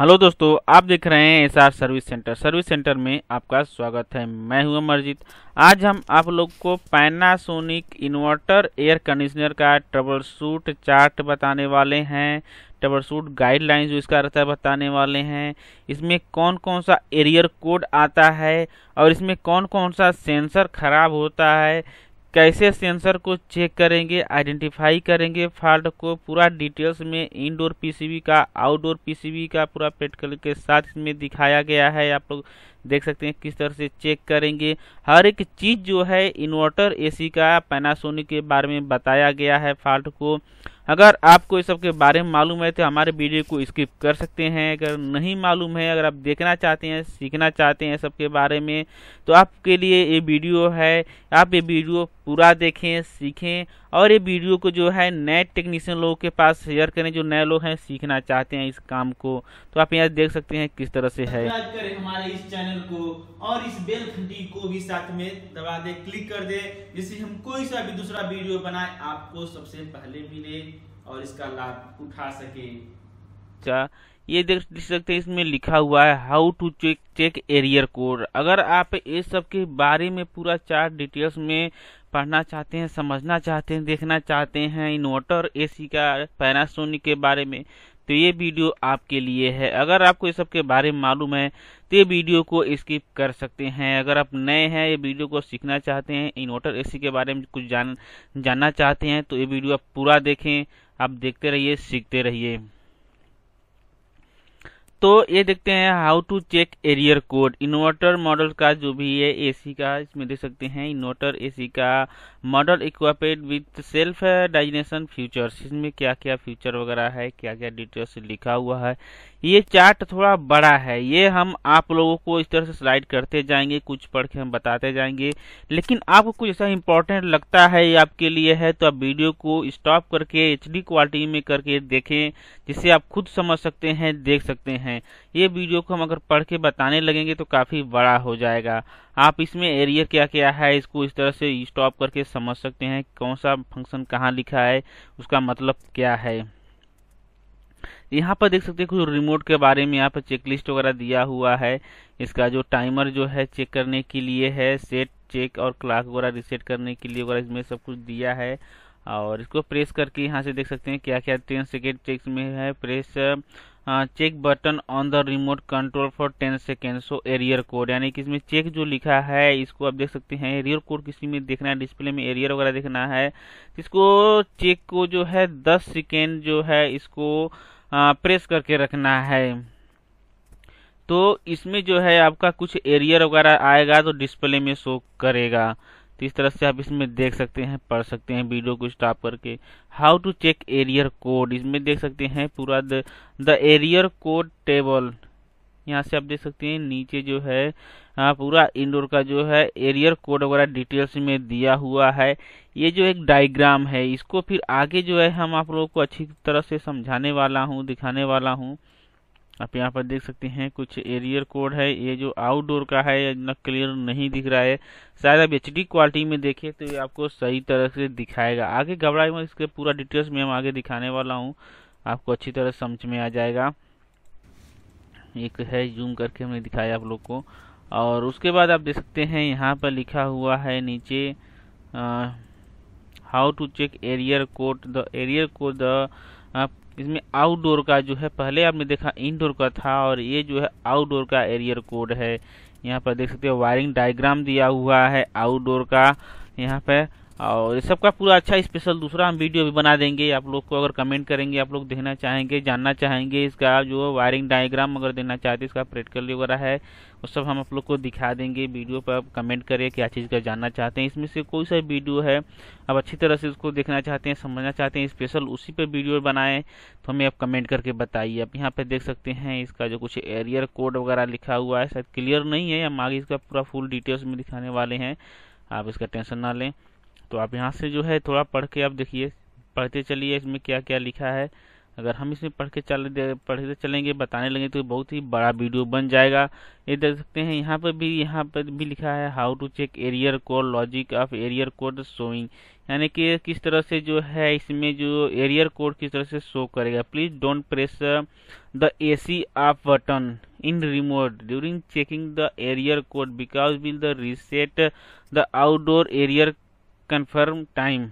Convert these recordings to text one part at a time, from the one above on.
Hello दोस्तों, आप देख रहे हैं S R service centre. Service centre में आपका स्वागत है। मैं हूँ अमरजीत। आज हम आप लोग को पैनासोनिक इन्वर्टर एयर कंडीशनर का ट्रबल सूट चार्ट बताने वाले हैं। ट्रबल सूट गाइडलाइंस जो इसका रहता है बताने वाले हैं। इसमें कौन कौन सा एरियर कोड आता है और इसमें कौन कौन सा सेंसर खराब होता है। कैसे सेंसर को चेक करेंगे, आइडेंटिफाई करेंगे, फॉल्ट को पूरा डिटेल्स में इनडोर पीसीबी का आउटडोर पीसीबी का पूरा प्रैक्टिकल के साथ इसमें दिखाया गया है। आप लोग देख सकते हैं किस तरह से चेक करेंगे। हर एक चीज़ जो है इन्वर्टर एसी का पैनासोनिक के बारे में बताया गया है फॉल्ट को। अगर आपको इस सब के बारे में मालूम है तो हमारे वीडियो को स्किप कर सकते हैं। अगर नहीं मालूम है, अगर आप देखना चाहते हैं, सीखना चाहते हैं सबके बारे में तो आपके लिए ये वीडियो है। आप ये वीडियो पूरा देखें सीखें और ये वीडियो को जो है नए टेक्नीशियन लोगों के पास शेयर करें जो नए लोग हैं सीखना चाहते हैं इस काम को। तो आप यहाँ देख सकते हैं किस तरह से है। करें हमारे इस चैनल को और इस बेल घंटी को भी साथ में दबा दे क्लिक कर दे जिससे हम कोई सा भी दूसरा वीडियो बनाए आपको सबसे पहले मिले और इसका लाभ उठा सके। अच्छा ये देख सकते हैं इसमें लिखा हुआ है how to check check error code अगर आप इस सब के बारे में पूरा चार्ट डिटेल्स में पढ़ना चाहते हैं, समझना चाहते हैं, देखना चाहते हैं इन्वर्टर, एसी का पैनासोनिक के बारे में तो ये वीडियो आपके लिए है। अगर आपको इस सब के बारे में मालूम है तो ये वीडियो को स्किप कर सकते हैं। अगर आप नए हैं, ये वीडियो को सीखना चाहते हैं, इन्वर्टर, एसी के बारे में कुछ जान, जानना चाहते हैं तो ये वीडियो आप पूरा देखें, आप देखते रहिए, सीखते रहिए। तो ये देखते हैं how to check error code inverter model का जो भी है एसी का, इसमें देख सकते हैं इन्वर्टर एसी का model equipped with self diagnosis features इसमें क्या क्या फ्यूचर वगैरह है क्या क्या डिटेल्स लिखा हुआ है, ये चार्ट थोड़ा बड़ा है. ये हम आप लोगों को इस तरह से स्लाइड करते जाएँगे, कुछ पढ़ के हम बताते जाएँगे. लेकिन आपको कुछ ऐसा इंपॉर्टेंट लगता है ये आपके लिए है तो आप वीडियो को स्टॉप करके एचडी क्वालिटी में करके देखें, जिससे आप खुद समझ सकते हैं, देख सकते हैं. ये वीडियो को हम अगर पढ़ के बताने लगेंगे तो काफ़ी बड़ा हो जाएगा। आप इसमें एरिया क्या क्या है, इसको इस तरह से स्टॉप करके समझ सकते हैं कौन सा फ़ंक्शन कहाँ लिखा है, उसका मतलब क्या है। यहाँ पर देख सकते हैं कुछ रिमोट के बारे में यहाँ पर चेकलिस्ट वगैरह दिया हुआ है। इसका जो टाइमर जो है चेक करने के लिए है सेट चेक और क्लाक वगैरह रिसेट करने के लिए वगैरह इसमें सब कुछ दिया है। और इसको प्रेस करके यहाँ से देख सकते हैं क्या क्या टेन सेकेंड चेक में है। Press check button on the remote control for ten second so error code यानी कि इसमें चेक जो लिखा है इसको आप देख सकते हैं। एरियर कोड किसी में देखना है डिस्प्ले में एरियर वगैरह देखना है। इसको चेक को जो है दस सेकेंड जो है इसको आ, प्रेस करके रखना है। तो इसमें जो है आपका कुछ एरियर वगैरह आएगा तो डिस्प्ले में शो करेगा। तो इस तरह से आप इसमें देख सकते हैं पढ़ सकते हैं वीडियो को स्टॉप करके। How to check error code इसमें देख सकते हैं पूरा द एरियर कोड टेबल यहाँ से आप देख सकते हैं नीचे जो है आ, पूरा इंडोर का जो है एरियर कोड वगैरह डिटेल्स में दिया हुआ है। ये जो एक डायग्राम है इसको फिर आगे जो है हम आप लोगों को अच्छी तरह से समझाने वाला हूँ दिखाने वाला हूँ। आप यहाँ पर देख सकते हैं, कुछ एरियर कोड है, ये जो आउटडोर का है इतना क्लियर नहीं दिख रहा है। शायद आप एच क्वालिटी में देखें तो ये आपको सही तरह से दिखाएगा। आगे घबराए में इसके पूरा डिटेल्स में हम आगे दिखाने वाला हूँ। आपको अच्छी तरह समझ में आ जाएगा। एक है जूम करके हमने दिखाया आप लोग को। और उसके बाद आप देख सकते हैं, यहाँ पर लिखा हुआ है नीचे how to check error code the error code the इसमें आउटडोर का जो है, पहले आपने देखा इनडोर का था और ये जो है आउटडोर का एरियर कोड है। यहाँ पर देख सकते हो वायरिंग डायग्राम दिया हुआ है आउटडोर का। यहाँ पे और इस सबका पूरा अच्छा स्पेशल दूसरा हम वीडियो भी बना देंगे। आप लोग को अगर कमेंट करेंगे, आप लोग देखना चाहेंगे, जानना चाहेंगे, इसका जो वायरिंग डायग्राम अगर देना चाहते इसका प्रैक्टिकल वगैरह है, वो सब हम आप लोग को दिखा देंगे वीडियो पर। आप कमेंट करें क्या चीज़ का जानना चाहते हैं। इसमें से कोई सा वीडियो है, आप अच्छी तरह से उसको देखना चाहते हैं, समझना चाहते हैं स्पेशल उसी पर वीडियो बनाए तो हमें आप कमेंट करके बताइए। आप यहाँ पर देख सकते हैं, इसका जो कुछ एरियर कोड वगैरह लिखा हुआ है, शायद क्लियर नहीं है हम आगे इसका पूरा फुल डिटेल्स में दिखाने वाले हैं। आप इसका टेंशन ना लें। तो आप यहाँ से जो है थोड़ा पढ़ के आप देखिए, पढ़ते चलिए इसमें क्या क्या लिखा है। अगर हम इसमें पढ़ के चल पढ़ते चलेंगे, बताने लगे तो बहुत ही बड़ा वीडियो बन जाएगा। ये देख सकते हैं, यहाँ पर भी, यहाँ पर भी लिखा है how to check error code logic of error code showing यानी कि किस तरह से जो है इसमें जो एरियर कोड किस तरह से शो करेगा। Please don't press the AC off button in remote during checking the error code because will the reset the outdoor error confirm time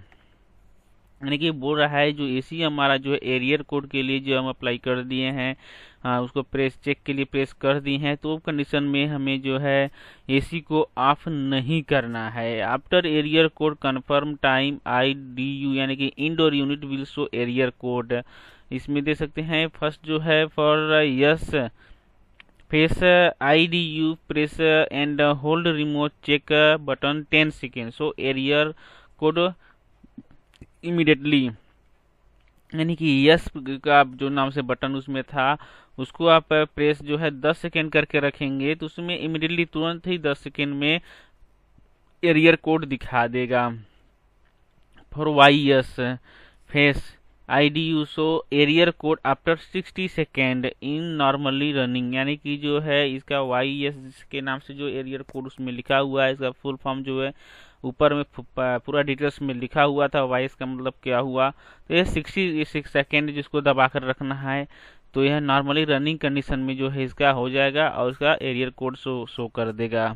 यानी कि बोल रहा है जो एसी हमारा जो है एरियर कोड के लिए जो हम अप्लाई कर दिए हैं आ, उसको प्रेस चेक के लिए प्रेस कर दी हैं तो कंडीशन में हमें जो है एसी को ऑफ़ नहीं करना है। After error code confirm time I D U यानी कि indoor unit will show error code. इसमें दे सकते हैं फ़र्स्ट जो है for yes face I D U press and hold remote check button ten second so error code immediately यानी कि यस का जो नाम से बटन उसमें था, उसको आप प्रेस जो है 10 सेकेंड करके रखेंगे तो उसमें इमिडिएटली तुरंत ही 10 सेकेंड में एरियर कोड दिखा देगा। For Y yes face I D U so error code after 60 second in normally running यानी कि जो है इसका वाई एस के नाम से जो एरियर कोड उसमें लिखा हुआ है, इसका फुल फॉर्म जो है ऊपर में पूरा डिटेल्स में लिखा हुआ था वाइस का मतलब क्या हुआ? तो ये सिक्सटी सिक्स सेकेंड जिसको दबा कर रखना है तो यह नॉर्मली रनिंग कंडीशन में जो है इसका हो जाएगा और इसका एरियर कोड शो शो कर देगा।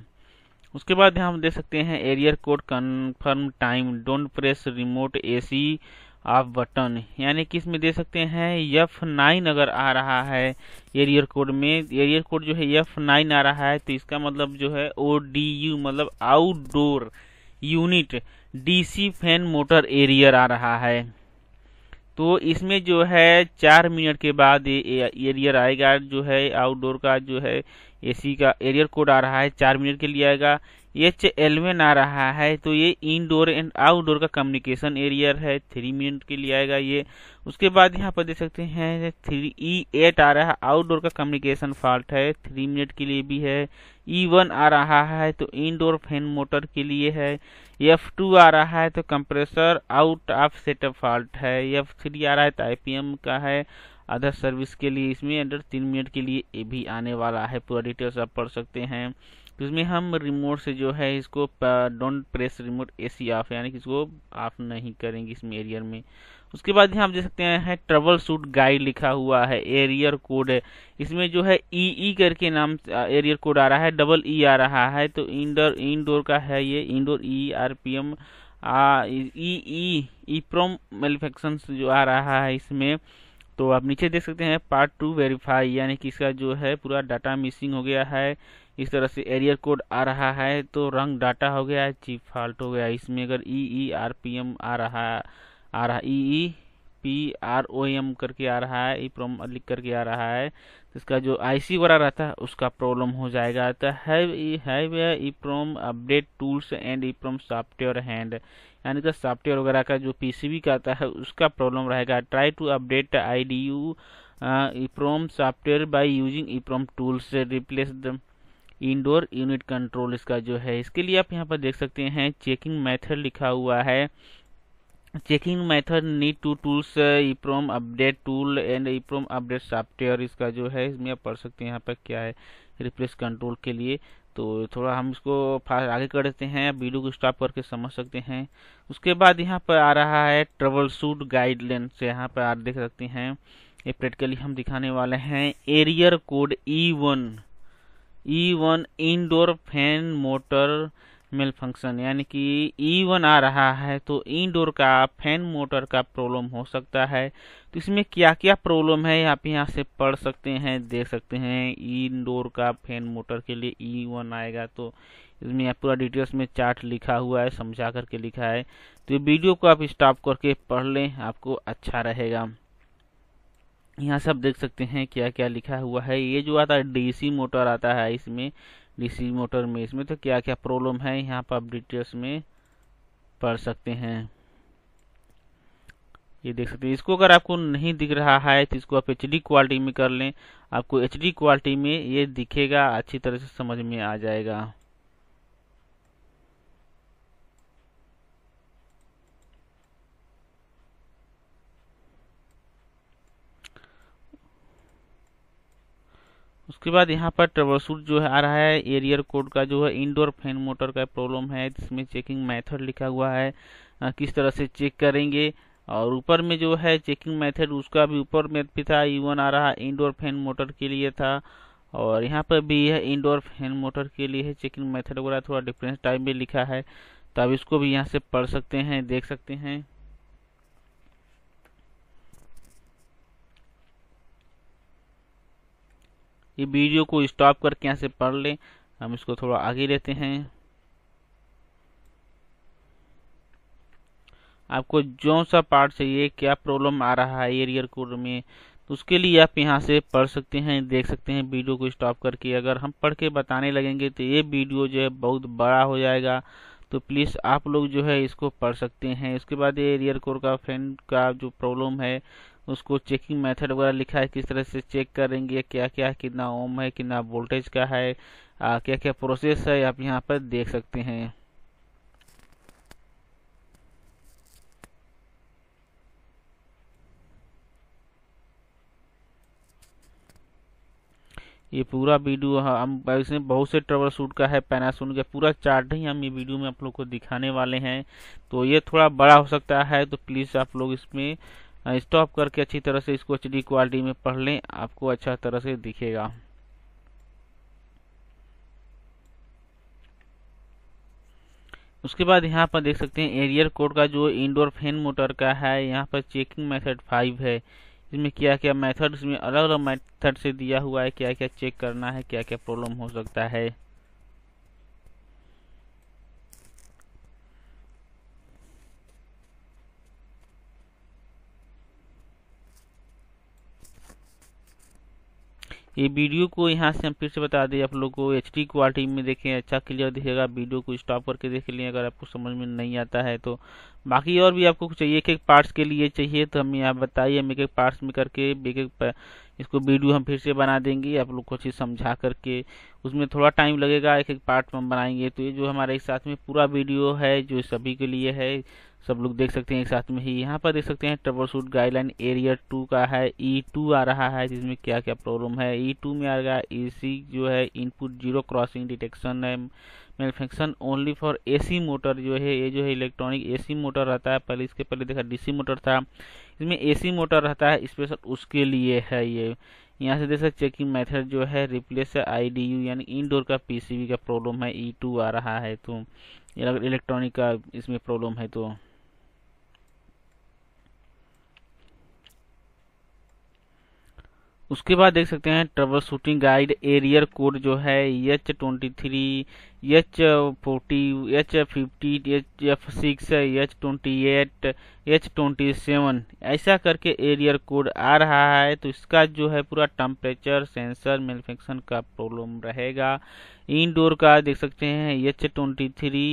उसके बाद हम देख सकते हैं error code confirm time don't press remote AC off button, यानी कि इसमें दे सकते हैं? एफ़ नाइन अगर आ रहा है एरियर कोड में एरियर कोड जो है एफ़ नाइन आ रहा है तो इसका मतलब जो है ओ डी यू मतलब outdoor unit DC fan motor error आ रहा है। तो इसमें जो है चार मिनट के बाद एरियर आएगा, जो है आउटडोर का, जो है एसी का एरियर कोड आ रहा है, चार मिनट के लिए आएगा। एच एलेवन आ रहा है तो ये इनडोर एंड आउटडोर का कम्युनिकेशन एरियर है। थ्री मिनट के लिए आएगा ये। उसके बाद यहाँ पर देख सकते हैं थ्री ई एट आ रहा है। आउटडोर का कम्युनिकेशन फॉल्ट है। थ्री मिनट के लिए भी है। ई e वन आ रहा है तो इनडोर फ़ैन मोटर के लिए है। एफ़ टू आ रहा है तो compressor out of setup fault है। एफ़ थ्री आ रहा है तो आईपीएम का है। अदर सर्विस के लिए इसमें अंडर तीन मिनट के लिए भी आने वाला है। पूरा डिटेल्स आप पढ़ सकते हैं। तो इसमें हम रिमोट से जो है इसको don't press remote AC off यानी कि इसको ऑफ़ नहीं करेंगे इसमें एरियर में। उसके बाद यहाँ आप देख सकते हैं ट्रबल सूट गाइड लिखा हुआ है एरियर कोड इसमें जो है ई e, ई e करके नाम एरियर कोड आ रहा है डबल ई आ रहा है तो इंडोर इंडोर का है ये indoor E R P M E E E PROM malfunction जो आ रहा है इसमें। तो आप नीचे देख सकते हैं पार्ट टू वेरीफाई यानी कि इसका जो है पूरा डाटा मिसिंग हो गया है। इस तरह से एरियर कोड आ रहा है तो रंग डाटा हो गया है चिप फॉल्ट हो गया। इसमें अगर E E R P M आ रहा आ रहा E E P R O M करके आ रहा है ई प्रोम लिख करके आ रहा है तो इसका जो आईसी वगैरह रहता है, उसका प्रॉब्लम हो जाएगा। तो have E PROM update tools and E PROM software hand यानी कि सॉफ्टवेयर वगैरह का जो पीसीबी का आता है, उसका प्रॉब्लम रहेगा। Try to update I D U E PROM software by using E PROM tools replace the indoor unit control इसका जो है, इसके लिए आप यहाँ पर देख सकते हैं चेकिंग मेथड लिखा हुआ है। Checking method need to tools EPROM update tool and EPROM update software इसका जो है, इसमें आप पढ़ सकते हैं यहाँ पर क्या है रिप्लेस कंट्रोल के लिए। तो थोड़ा हम इसको आगे कर देते हैं वीडियो को स्टॉप करके समझ सकते हैं। उसके बाद यहाँ पर आ रहा है ट्रबल सूट गाइडलाइन से यहाँ पर आप देख सकते हैं। ये प्रैक्टिकली हम दिखाने वाले हैं error code E one E one indoor fan motor malfunction यानी कि ई वन आ रहा है तो इनडोर का फ़ैन मोटर का प्रॉब्लम हो सकता है। तो इसमें क्या क्या प्रॉब्लम है आप यहाँ से पढ़ सकते हैं, देख सकते हैं। इनडोर का फ़ैन मोटर के लिए ई वन आएगा तो इसमें पूरा डिटेल्स में चार्ट लिखा हुआ है, समझा करके लिखा है। तो वीडियो को आप स्टॉप करके पढ़ लें, आपको अच्छा रहेगा। यहाँ सब देख सकते हैं क्या क्या लिखा हुआ है। ये जो आता है, डीसी मोटर आता है इसमें, डीसी मोटर में इसमें तो क्या क्या प्रॉब्लम है? यहाँ पर आप डिटेल्स में पढ़ सकते हैं। ये देख सकते हैं। इसको अगर आपको नहीं दिख रहा है तो इसको आप एचडी क्वालिटी में कर लें। आपको एचडी क्वालिटी में ये दिखेगा, अच्छी तरह से समझ में आ जाएगा। उसके बाद यहाँ पर ट्रबलशूट जो है आ रहा है एरियर कोड का जो है इंडोर फ़ैन मोटर का प्रॉब्लम है जिसमें चेकिंग मेथड लिखा हुआ है आ, किस तरह से चेक करेंगे और ऊपर में जो है चेकिंग मेथड उसका भी ऊपर में भी था वन आ रहा है इंडोर फ़ैन मोटर के लिए था और यहाँ पर भी है इंडोर फ़ैन मोटर के लिए है चेकिंग मेथड वगैरह थोड़ा डिफरेंस टाइप में लिखा है तो आप इसको भी यहाँ से पढ़ सकते हैं देख सकते हैं। ये वीडियो को स्टॉप करके यहाँ से पढ़ लें। हम इसको थोड़ा आगे लेते हैं। आपको जो सा पार्ट चाहिए, क्या प्रॉब्लम आ रहा है एरियर कोड में तो उसके लिए आप यहाँ से पढ़ सकते हैं, देख सकते हैं वीडियो को स्टॉप करके। अगर हम पढ़ के बताने लगेंगे तो ये वीडियो जो है बहुत बड़ा हो जाएगा। तो प्लीज़ आप लोग जो है इसको पढ़ सकते हैं। उसके बाद ये एरियर कोर का फ्रेंड का जो प्रॉब्लम है उसको चेकिंग मेथड वगैरह लिखा है किस तरह से चेक करेंगे क्या क्या कितना ओम है कितना वोल्टेज का है आ, क्या क्या प्रोसेस है आप यहाँ पर देख सकते हैं। ये पूरा वीडियो हम इसमें बहुत से ट्रबल शूट का है पैनासोनिक का पूरा चार्ट ही हम ये वीडियो में आप लोग को दिखाने वाले हैं। तो ये थोड़ा बड़ा हो सकता है तो प्लीज़ आप लोग इसमें स्टॉप करके अच्छी तरह से इसको एचडी क्वालिटी में पढ़ लें, आपको अच्छा तरह से दिखेगा। उसके बाद यहाँ पर देख सकते हैं एरियर कोड का जो इंडोर फ़ैन मोटर का है, यहाँ पर चेकिंग मेथड फाइव है। इसमें क्या क्या मेथड इसमें अलग अलग मेथड से दिया हुआ है क्या क्या चेक करना है क्या क्या प्रॉब्लम हो सकता है। ये वीडियो को यहाँ से हम फिर से बता दें, आप लोग को एच डी क्वालिटी में देखें अच्छा क्लियर दिखेगा, वीडियो को स्टॉप करके देख लें, अगर आपको समझ में नहीं आता है तो। बाकी और भी आपको चाहिए एक एक पार्ट्स के लिए चाहिए तो हमें आप बताइए, हम एक एक पार्ट्स में करके एक एक इसको वीडियो हम फिर से बना देंगे, आप लोग को अच्छी समझा करके। उसमें थोड़ा टाइम लगेगा एक एक पार्ट हम बनाएँगे तो ये जो हमारे साथ में पूरा वीडियो है, जो सभी के लिए है सब लोग देख सकते हैं एक साथ में ही। यहाँ पर देख सकते हैं trouble shoot guideline area two का है। ई e टू आ रहा है, जिसमें क्या क्या प्रॉब्लम है। ई e टू में आ रहा है सी जो है इनपुट ज़ीरो क्रॉसिंग डिटेक्शन है। Manufacture only for AC motor जो है, ये जो है इलेक्ट्रॉनिक एसी मोटर रहता है। पहले इसके पहले देखा डीसी मोटर था। इसमें एसी मोटर रहता है स्पेशल उसके लिए है ये। यहाँ से देख सकते चेकिंग मेथड जो है रिप्लेस आई डी यू यानी इनडोर का पीसीबी का प्रॉब्लम है। ई e टू आ रहा है तो इलेक्ट्रॉनिक का इसमें प्रॉब्लम है तो। उसके बाद देख सकते हैं troubleshooting guide error code जो है H twenty three H forty H fifty H F six H twenty eight H twenty seven ऐसा करके एरियर कोड आ रहा है तो इसका जो है पूरा टेम्परेचर सेंसर मेनिफेक्शन का प्रॉब्लम रहेगा। इंडोर का देख सकते हैं H twenty three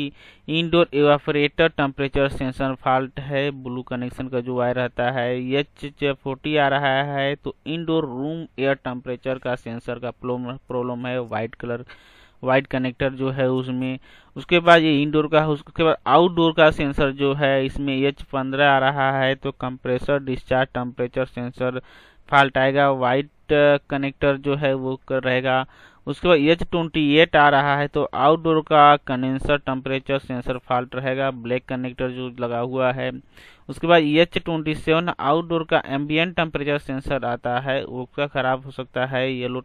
indoor evaporator temperature sensor fault है ब्लू कनेक्शन का जो वायर रहता है एच फोर्टी आ रहा है तो इंडोर रूम एयर टेम्परेचर का सेंसर का प्रॉब्लम है व्हाइट कलर वाइट कनेक्टर जो है उसमें। उसके बाद ये इंडोर का उसके बाद आउटडोर का सेंसर जो है, इसमें एच पंद्रह आ रहा है तो compressor discharge temperature sensor fault आएगा। वाइट कनेक्टर जो है वो कर रहेगा। उसके बाद एच ट्वेंटी एट आ रहा है तो आउटडोर का कंडेंसर टेम्परेचर सेंसर फॉल्ट रहेगा। ब्लैक कनेक्टर जो लगा हुआ है। उसके बाद एच ट्वेंटी सेवन आउटडोर का एम्बियंट टेम्परेचर सेंसर आता है उसका खराब हो सकता है। येलो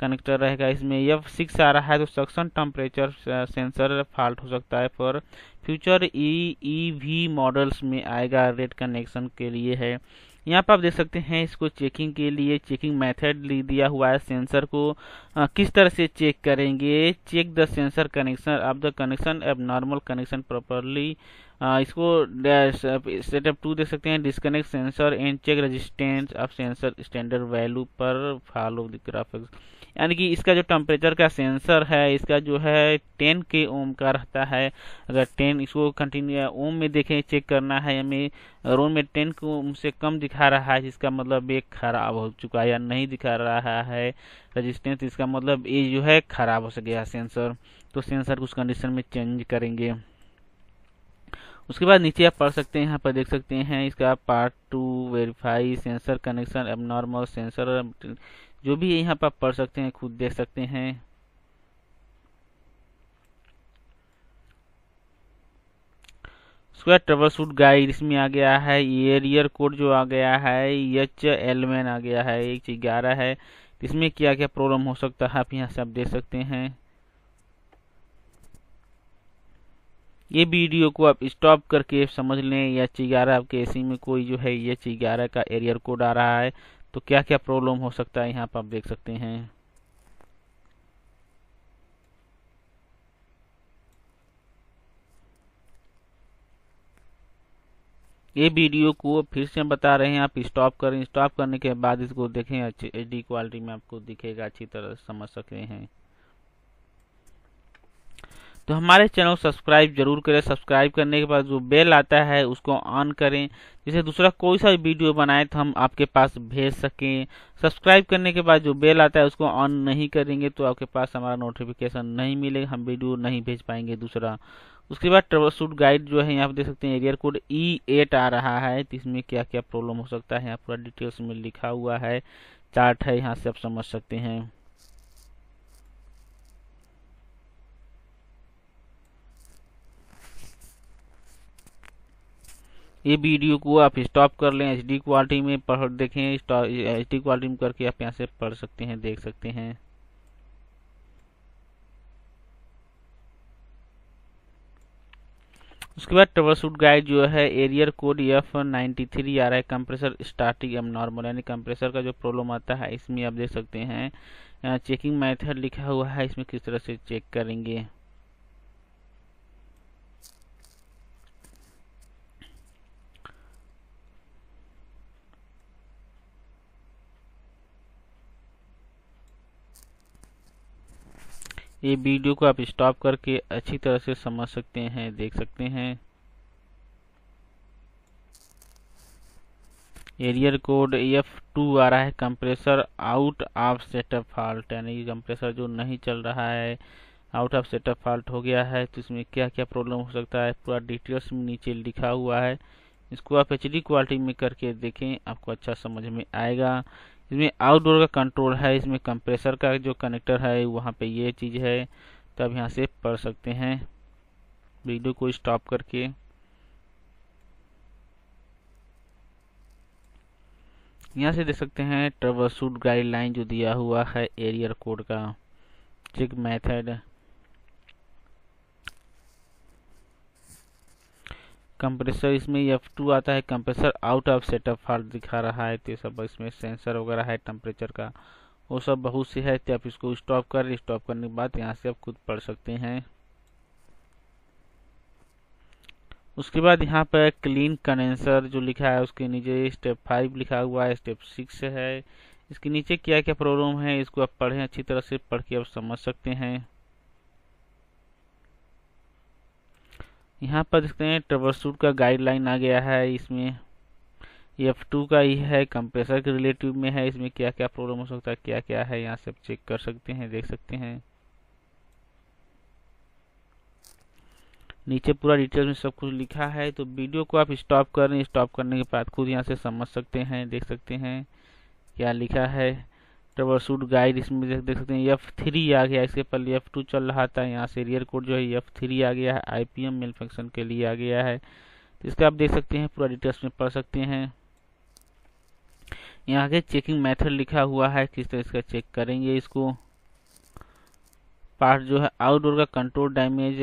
कनेक्टर रहेगा। इसमें एफ़ सिक्स आ रहा है तो सक्शन टेम्परेचर सेंसर फॉल्ट हो सकता है for future E E V models में आएगा रेड कनेक्शन के लिए है। यहाँ पर आप देख सकते हैं इसको चेकिंग के लिए चेकिंग मेथड दिया हुआ है सेंसर को। आ, किस तरह से चेक करेंगे? Check the sensor connection of the connection abnormal connection properly इसको सेटअप टू देख सकते हैं। Disconnect sensor and check resistance of sensor standard value पर फॉलो द ग्राफिक्स यानी कि इसका जो टेम्परेचर का सेंसर है, इसका जो है टेन के ओम का रहता है। अगर टेन इसको कंटिन्यू ओम में देखें चेक करना है हमें रोम में टेन को ओम से कम दिखा रहा है, जिसका मतलब ये खराब हो चुका है या नहीं दिखा रहा है। रजिस्टेंस इसका मतलब ये जो है खराब हो सकेगा सेंसर तो सेंसर उस कंडीशन में चेंज करेंगे। उसके बाद नीचे आप पढ़ सकते हैं, यहाँ पर देख सकते हैं, इसका part two verify sensor connection abnormal sensor जो भी यहाँ पर आप पढ़ सकते हैं, खुद देख सकते हैं। बाद ट्रबल शूट गाइड इसमें आ गया है। एरियर कोड जो आ गया है एच एलमेन आ गया है, एक ग्यारह है। इसमें क्या क्या प्रॉब्लम हो सकता है, आप यहाँ से आप देख सकते हैं। ये वीडियो को आप स्टॉप करके समझ लें या ग्यारह आपके एसी में कोई जो है ये ग्यारह का एरियर कोड आ रहा है। तो क्या क्या प्रॉब्लम हो सकता है? यहाँ पर आप देख सकते हैं। ये वीडियो को फिर से बता रहे हैं, आप स्टॉप करें। स्टॉप करने के बाद इसको देखें, अच्छी एच डी क्वालिटी में आपको दिखेगा, अच्छी तरह समझ सकते हैं। तो हमारे चैनल सब्सक्राइब ज़रूर करें। सब्सक्राइब करने के बाद जो बेल आता है, उसको ऑन करें जैसे दूसरा कोई सा वीडियो बनाए तो हम आपके पास भेज सकें। सब्सक्राइब करने के बाद जो बेल आता है, उसको ऑन नहीं करेंगे तो आपके पास हमारा नोटिफिकेशन नहीं मिलेगा। हम वीडियो नहीं भेज पाएँगे दूसरा। उसके बाद ट्रेवल शूट गाइड जो है, यहाँ पे देख सकते हैं एरियर कोड ई एट आ रहा है। तो इसमें क्या क्या प्रॉब्लम हो सकता है, यहाँ पूरा डिटेल्स में लिखा हुआ है। चार्ट है, यहाँ से आप समझ सकते हैं। ये वीडियो को आप स्टॉप कर लें एच डी क्वालिटी में पढ़, देखें एच डी क्वालिटी में करके आप यहाँ से पढ़ सकते हैं, देख सकते हैं। उसके बाद ट्रबल गाइड जो है error code F ninety three आ रहा है कंप्रेसर स्टार्टिंग एम नॉर्मल यानी कंप्रेसर का जो प्रॉब्लम आता है, इसमें आप देख सकते हैं। चेकिंग मेथड लिखा हुआ है, इसमें किस तरह से चेक करेंगे। ये वीडियो को आप स्टॉप करके अच्छी तरह से समझ सकते हैं, देख सकते हैं। एरियर कोड एफ़ टू आ रहा है compressor out of setup fault यानी कि कंप्रेसर जो नहीं चल रहा है आउट ऑफ़ सेटअप फॉल्ट हो गया है तो इसमें क्या क्या प्रॉब्लम हो सकता है? पूरा डिटेल्स में नीचे लिखा हुआ है। इसको आप एच क्वालिटी में करके देखें, आपको अच्छा समझ में आएगा। इसमें आउटडोर का कंट्रोल है, इसमें कंप्रेसर का जो कनेक्टर है, वहाँ पे ये चीज़ है तो आप यहाँ से पढ़ सकते हैं। वीडियो को स्टॉप करके। यहाँ से देख सकते हैं ट्रबल शूट गाइडलाइन जो दिया हुआ है एरियर कोड का। चेक मेथड कंप्रेसर इसमें एफ़ टू आता है compressor out of setup fault दिखा रहा है तो सब इसमें सेंसर वगैरह है टेम्परेचर का, वो सब बहुत से है तो आप इसको स्टॉप कर स्टॉप करने के बाद यहाँ से आप खुद पढ़ सकते हैं। उसके बाद यहाँ पर क्लीन कंडेंसर जो लिखा है, उसके नीचे स्टेप फाइव लिखा हुआ है स्टेप सिक्स है। इसके नीचे क्या क्या प्रॉब्लम है, इसको आप पढ़ें, अच्छी तरह से पढ़ के आप समझ सकते हैं। यहाँ पर देखते हैं ट्रबल शूट का गाइडलाइन आ गया है इसमें। एफ़ टू का ही है कंप्रेसर के रिलेटिव में है, इसमें क्या क्या प्रॉब्लम हो सकता है क्या क्या है, यहाँ से आप चेक कर सकते हैं, देख सकते हैं। नीचे पूरा डिटेल में सब कुछ लिखा है तो वीडियो को आप स्टॉप करें स्टॉप करने के बाद खुद यहाँ से समझ सकते हैं, देख सकते हैं। क्या लिखा है? ट्रबल शूट गाइड इसमें देख, देख सकते हैं। एफ़ थ्री आ गया इसके पहले। एफ़ टू चल रहा था यहाँ से। रियर कोड जो है एफ़ थ्री आ गया है। I P M malfunction के लिए आ गया है। तो इसका आप देख सकते हैं पूरा डिटेल्स में पढ़ सकते हैं। यहाँ आगे चेकिंग मेथड लिखा हुआ है किस तरह इसका चेक करेंगे इसको। पार्ट जो है आउटडोर का कंट्रोल डैमेज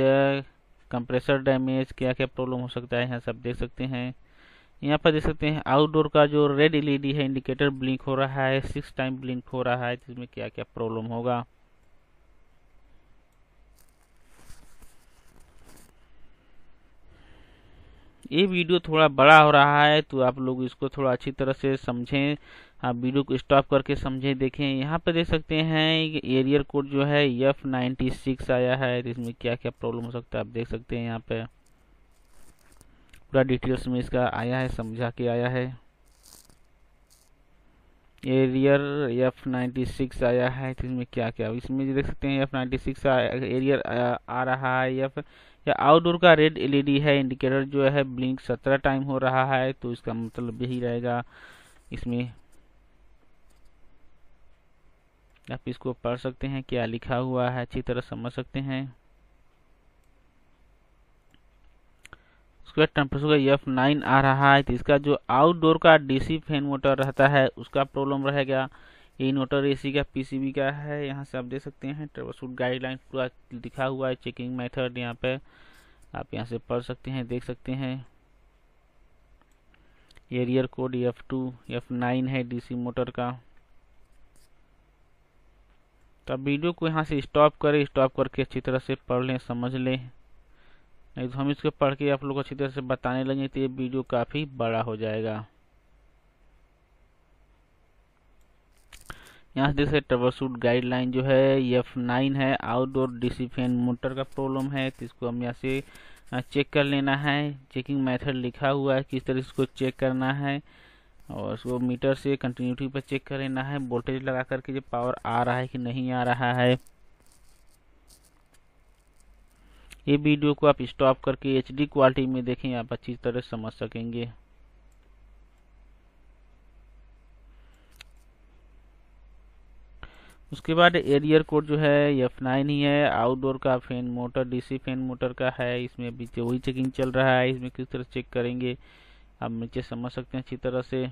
कंप्रेसर डैमेज क्या क्या प्रॉब्लम हो सकता है यहाँ सब देख सकते हैं। यहाँ पर देख सकते हैं आउटडोर का जो रेड एलईडी है इंडिकेटर ब्लिंक हो रहा है सिक्स टाइम ब्लिंक हो रहा है इसमें क्या क्या प्रॉब्लम होगा। ये वीडियो थोड़ा बड़ा हो रहा है तो आप लोग इसको थोड़ा अच्छी तरह से समझें। आप वीडियो को स्टॉप करके समझें, देखें। यहाँ पर देख सकते हैं एरियर कोड जो है एफ़ नाइन्टी सिक्स आया है इसमें क्या क्या प्रॉब्लम हो सकता है, आप देख सकते हैं यहाँ पे पूरा डिटेल्स में इसका आया है, समझा के आया है। एरियर एफ़ नाइन्टी सिक्स आया है तो इसमें क्या क्या? इसमें देख सकते हैं एफ़ नाइन्टी सिक्स एरियर आ रहा है एफ़ या आउटडोर का रेड एलईडी है इंडिकेटर जो है ब्लिंक सत्रह टाइम हो रहा है तो इसका मतलब यही रहेगा। इसमें आप इसको पढ़ सकते हैं, क्या लिखा हुआ है, अच्छी तरह समझ सकते हैं। बाद टेम्परेचर का एफ़ नाइन आ रहा है तो इसका जो आउटडोर का डीसी फ़ैन मोटर रहता है, उसका प्रॉब्लम रहेगा ये इन्वर्टर एसी का पीसीबी का है, यहाँ से आप देख सकते हैं ट्रेवलसूट गाइडलाइन पूरा लिखा हुआ है चेकिंग मेथड यहाँ पे। आप यहाँ से पढ़ सकते हैं, देख सकते हैं। Error code F two F nine है डीसी मोटर का। तो वीडियो को यहाँ से स्टॉप करें स्टॉप करके अच्छी तरह से पढ़ लें, समझ लें। नहीं तो हम इसको पढ़ के आप लोग अच्छी तरह से बताने लगे तो ये वीडियो काफ़ी बड़ा हो जाएगा। यहाँ से देख ट्रबल गाइडलाइन जो है एफ़ नाइन है आउटडोर डीसी फ़ैन मोटर का प्रॉब्लम है तो इसको हम यहाँ से चेक कर लेना है। चेकिंग मेथड लिखा हुआ है, किस तरह इसको चेक करना है। और उसको मीटर से कंटिन्यूटी पर चेक कर लेना है। वोल्टेज लगा करके जो पावर आ रहा है कि नहीं आ रहा है ये वीडियो को आप स्टॉप करके एचडी क्वालिटी में देखें, आप अच्छी तरह समझ सकेंगे। उसके बाद एरियर कोड जो है एफ़ नाइन ही है। आउटडोर का fan motor DC fan motor का है। इसमें अभी वही चेकिंग चल रहा है। इसमें किस तरह चेक करेंगे, आप नीचे समझ सकते हैं अच्छी तरह से।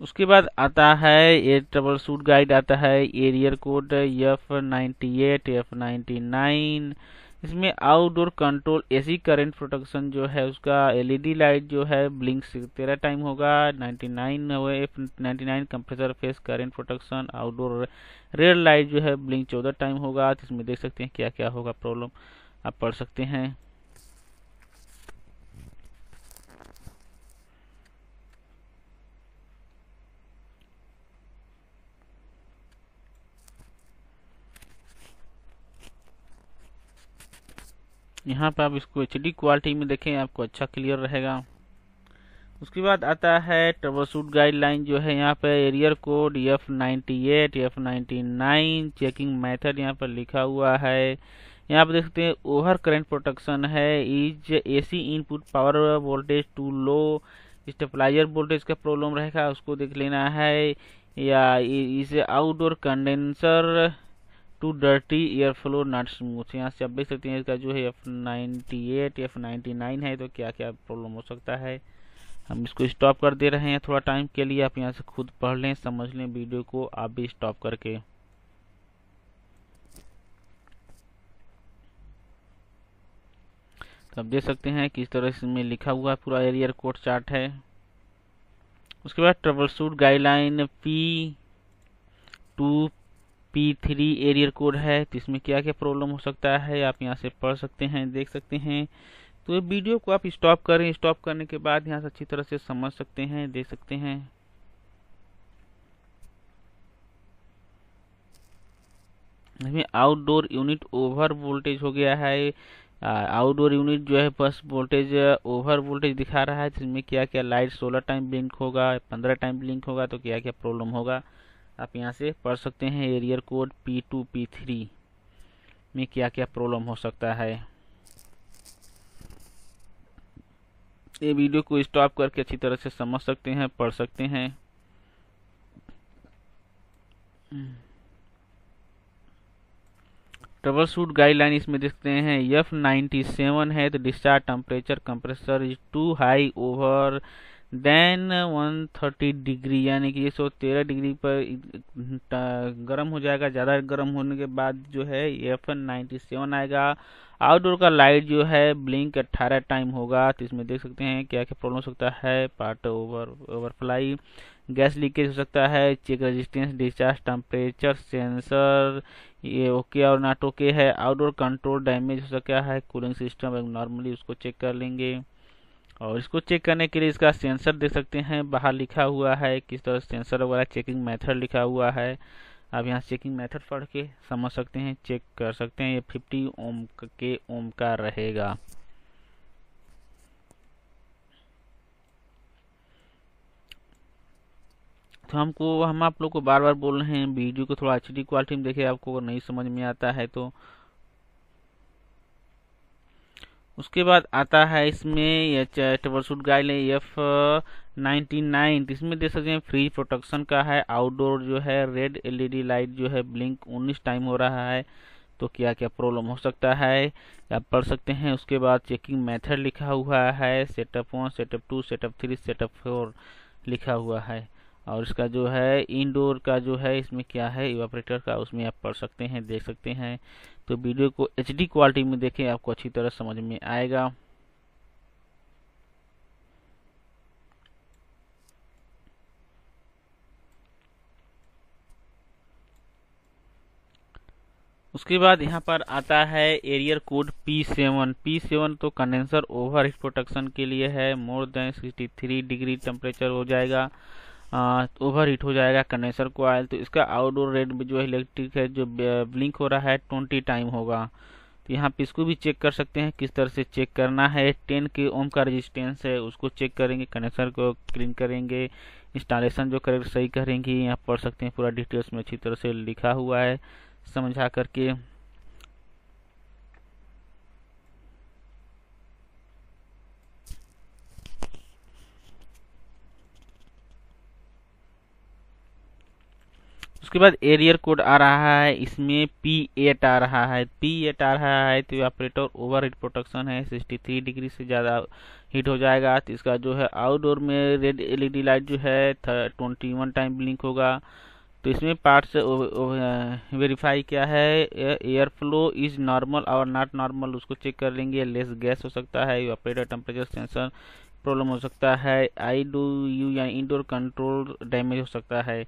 उसके बाद आता है ये ट्रबल सूट गाइड आता है error code F ninety eight F ninety nine इसमें outdoor control AC current protection जो है, उसका एलईडी लाइट जो है ब्लिंक तेरह टाइम होगा 99 nine F 99 compressor phase current protection outdoor red light जो है ब्लिंक चौदह टाइम होगा। तो इसमें देख सकते हैं क्या क्या होगा प्रॉब्लम आप पढ़ सकते हैं। यहाँ पर आप इसको एचडी क्वालिटी में देखें, आपको अच्छा क्लियर रहेगा। उसके बाद आता है ट्रबलशूट गाइडलाइन जो है यहाँ पर error code F ninety eight F ninety nine checking method यहाँ पर लिखा हुआ है। यहाँ पर देख सकते हैं ओवर करंट प्रोटेक्शन है is AC input power voltage too low stabilizer voltage का प्रॉब्लम रहेगा, उसको देख लेना है। या इसे outdoor condenser too dirty air flow not smooth यहाँ से आप देख सकते हैं इसका जो है F ninety eight F ninety nine है तो क्या क्या प्रॉब्लम हो सकता है? हम इसको स्टॉप कर दे रहे हैं थोड़ा टाइम के लिए, आप यहाँ से खुद पढ़ लें, समझ लें वीडियो को, आप भी स्टॉप करके। तो आप देख सकते हैं किस तरह इसमें लिखा हुआ पूरा एरियर कोड चार्ट है। उसके बाद trouble shoot guideline P two P three error code है तो इसमें क्या क्या प्रॉब्लम हो सकता है, आप यहाँ से पढ़ सकते हैं, देख सकते हैं। तो ये वीडियो को आप स्टॉप करें स्टॉप करने के बाद यहाँ से अच्छी तरह से समझ सकते हैं, देख सकते हैं। इसमें आउटडोर यूनिट ओवर वोल्टेज हो गया है। आउटडोर यूनिट जो है, बस वोल्टेज ओवर वोल्टेज दिखा रहा है जिसमें क्या क्या लाइट सोलह टाइम ब्लिंक होगा, पंद्रह टाइम ब्लिंक होगा तो क्या क्या प्रॉब्लम होगा। आप यहाँ से पढ़ सकते हैं error code P two P three में क्या क्या प्रॉब्लम हो सकता है। ये वीडियो को स्टॉप करके अच्छी तरह से समझ सकते हैं, पढ़ सकते हैं। ट्रबल शूट गाइडलाइन इसमें देखते हैं एफ़ नाइन्टी सेवन है तो discharge temperature compressor is too high over than 130 degree यानी कि ये सौ तेरह डिग्री पर गर्म हो जाएगा। ज़्यादा गर्म होने के बाद जो है एफ़ एन नाइन्टी सेवन आएगा। आउटडोर का लाइट जो है ब्लिंक 18 टाइम होगा। तो इसमें देख सकते हैं क्या क्या प्रॉब्लम हो सकता है। Part over overfly gas leakage हो सकता है। Check resistance discharge temperature sensor ये ओके और नाट ओके है। आउटडोर कंट्रोल डैमेज हो सकता है। कूलिंग सिस्टम नॉर्मली उसको चेक कर लेंगे। और इसको चेक करने के लिए इसका सेंसर देख सकते हैं। बाहर लिखा हुआ है किस तरह सेंसर वगैरह चेकिंग मेथड लिखा हुआ है। आप यहाँ चेकिंग मेथड पढ़ के समझ सकते हैं चेक कर सकते हैं, ये 50 ओम के ओम का रहेगा। तो हमको, हम आप लोग को बार बार बोल रहे हैं, वीडियो को थोड़ा एच क्वालिटी में देखे आपको अगर नहीं समझ में आता है तो उसके बाद आता है इसमें trouble shoot guide F ninety nine, इसमें देख सकते हैं फ्री प्रोटेक्शन का है, आउटडोर जो है रेड एलईडी लाइट जो है ब्लिंक 19 टाइम हो रहा है तो क्या क्या प्रॉब्लम हो सकता है, आप पढ़ सकते हैं। उसके बाद चेकिंग मेथड लिखा हुआ है, setup one, setup two, setup three, setup four लिखा हुआ है। और इसका जो है इंडोर का जो है, इसमें क्या है, इवापरेटर का, उसमें आप पढ़ सकते हैं, देख सकते हैं। तो वीडियो को एच क्वालिटी में देखें, आपको अच्छी तरह समझ में आएगा। उसके बाद यहाँ पर आता है एरियर कोड P7 P7 तो कंडेंसर ओवर प्रोटेक्शन के लिए है मोर देन 63 डिग्री टेम्परेचर हो जाएगा। ओवर हीट हो जाएगा कंडेंसर कोयल तो इसका आउटडोर रेट जो है इलेक्ट्रिक है, जो ब्लिंक हो रहा है ट्वेंटी टाइम होगा। तो यहाँ पे इसको भी चेक कर सकते हैं, किस तरह से चेक करना है। टेन के ओम का रेजिस्टेंस है, उसको चेक करेंगे कंडेंसर को क्लीन करेंगे इंस्टॉलेशन जो करेक्ट सही करेंगे, यहाँ पढ़ सकते हैं, पूरा डिटेल्स में अच्छी तरह से लिखा हुआ है, समझा करके। उसके बाद एरियर कोड आ रहा है, इसमें पी एट आ रहा है। पी एट आ रहा है तो ऑपरेटर ओवर हीट प्रोटेक्शन है 63 डिग्री से ज़्यादा हीट हो जाएगा। तो इसका जो है आउटडोर में रेड एलईडी लाइट जो है ट्वेंटी वन टाइम ब्लिंक होगा। तो इसमें पार्ट्स वेरीफाई क्या है। एयर फ्लो इज़ नॉर्मल और नॉट नॉर्मल उसको चेक कर लेंगे। लेस गैस हो सकता है ऑपरेटर टेम्परेचर सेंसर प्रॉब्लम हो सकता है। आई डू यू या इंडोर कंट्रोल डैमेज हो सकता है।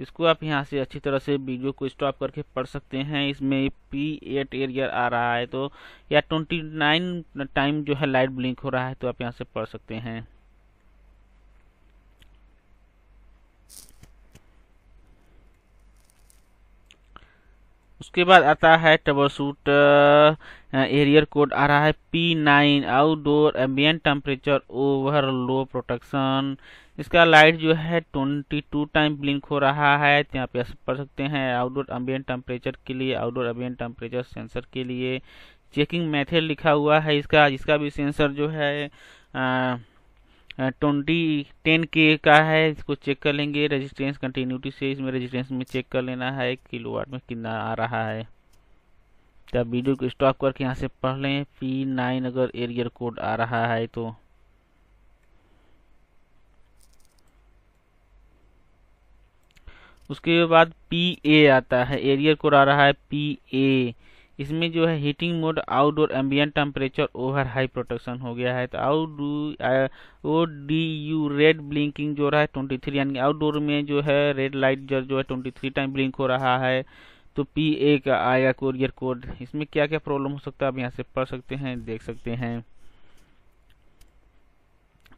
इसको आप यहाँ से अच्छी तरह से वीडियो को स्टॉप करके पढ़ सकते हैं। इसमें पी एट एरियर आ रहा है तो या ट्वेंटी नाइन टाइम जो है लाइट ब्लिंक हो रहा है तो आप यहाँ से पढ़ सकते हैं। उसके बाद आता है ट्रबल शूट एरियर कोड आ रहा है P nine outdoor ambient temperature over low protection इसका लाइट जो है ट्वेंटी टू टाइम ब्लिंक हो रहा है। तो यहाँ पे पढ़ सकते हैं आउटडोर एम्बियंट टेम्परेचर के लिए, आउटडोर एम्बियंट टेम्परेचर सेंसर के लिए। चेकिंग मेथड लिखा हुआ है इसका, जिसका भी सेंसर जो है ट्वेंटी टेन के का है। इसको चेक कर लेंगे। रेजिस्टेंस कंटिन्यूटी से इसमें रेजिस्टेंस में चेक कर लेना है किलो में कितना आ रहा है। तो वीडियो को स्टॉप करके यहाँ से पढ़ लें। पी नाइन अगर एरियर कोड आ रहा है तो। उसके बाद पी ए आता है, एरियर कोड आ रहा है पी ए इसमें जो है heating mode, outdoor ambient temperature, over high protection हो गया है। तो out O D U, red blinking जो रहा है ट्वेंटी थ्री यानी आउटडोर में जो है रेड लाइट जो जो है ट्वेंटी थ्री टाइम ब्लिंक हो रहा है। तो पी ए का आया कोरियर कोड इसमें क्या क्या प्रॉब्लम हो सकता है, आप यहाँ से पढ़ सकते हैं, देख सकते हैं।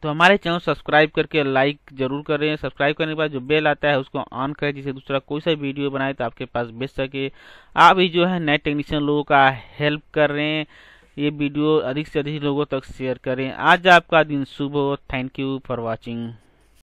तो हमारे चैनल सब्सक्राइब करके लाइक ज़रूर करें सब्सक्राइब करने के बाद जो बेल आता है, उसको ऑन करें जिससे दूसरा कोई सा वीडियो बनाए तो आपके पास भेज सके। आप ही जो है नए टेक्नीशियन लोगों का हेल्प कर रहे हैं। ये वीडियो अधिक से अधिक लोगों तक शेयर करें। आज आपका दिन शुभ हो। Thank you for watching.